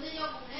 那要不回